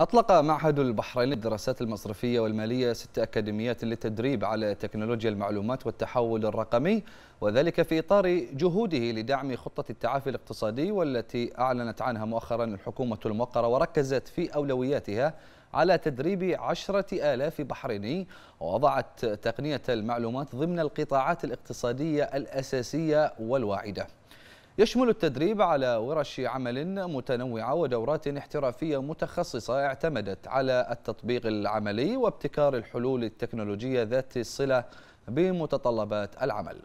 أطلق معهد البحرين للدراسات المصرفية والمالية ست أكاديميات للتدريب على تكنولوجيا المعلومات والتحول الرقمي وذلك في إطار جهوده لدعم خطة التعافي الاقتصادي والتي أعلنت عنها مؤخرا الحكومة الموقرة وركزت في أولوياتها على تدريب عشرة آلاف بحريني ووضعت تقنية المعلومات ضمن القطاعات الاقتصادية الأساسية والواعدة. يشمل التدريب على ورش عمل متنوعة ودورات احترافية متخصصة اعتمدت على التطبيق العملي وابتكار الحلول التكنولوجية ذات الصلة بمتطلبات العمل.